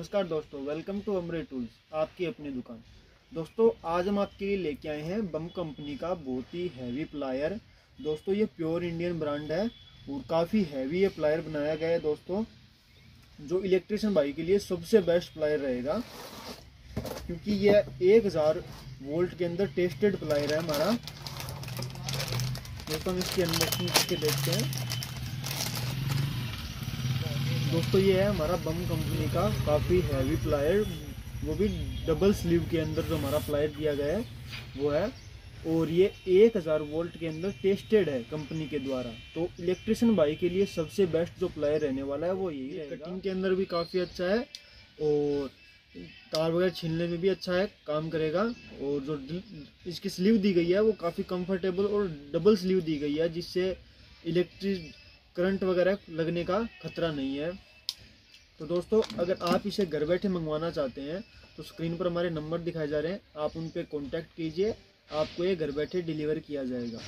नमस्कार दोस्तों welcome to अमरे tools आपकी अपनी दुकान। दोस्तों, आज हम आपके लिए लेके आए हैं बम कंपनी का बहुत ही हैवी प्लायर दोस्तों, ये प्योर इंडियन ब्रांड है और काफ़ी हैवी ये प्लायर बनाया गया है दोस्तों, जो इलेक्ट्रिशियन भाई के लिए सबसे बेस्ट प्लायर रहेगा, क्योंकि यह एक हज़ार वोल्ट के अंदर टेस्टेड प्लायर है हमारा। दोस्तों, हम इसकी अनबॉक्सिंग करके देखते हैं। दोस्तों ये है हमारा बम कंपनी का काफ़ी हैवी प्लायर वो भी डबल स्लीव के अंदर जो हमारा प्लायर दिया गया है वो है। और ये 1000 वोल्ट के अंदर टेस्टेड है कंपनी के द्वारा। तो इलेक्ट्रिशियन भाई के लिए सबसे बेस्ट जो प्लायर रहने वाला है वो यही है कटिंग के अंदर भी काफ़ी अच्छा है और तार वगैरह छीलने में भी अच्छा है काम करेगा। और जो इसकी स्लीव दी गई है वो काफ़ी कंफर्टेबल और डबल स्लीव दी गई है जिससे इलेक्ट्रिक करंट वगैरह लगने का खतरा नहीं है। तो दोस्तों, अगर आप इसे घर बैठे मंगवाना चाहते हैं तो स्क्रीन पर हमारे नंबर दिखाए जा रहे हैं। आप उन पर कॉन्टैक्ट कीजिए, आपको ये घर बैठे डिलीवर किया जाएगा।